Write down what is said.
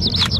you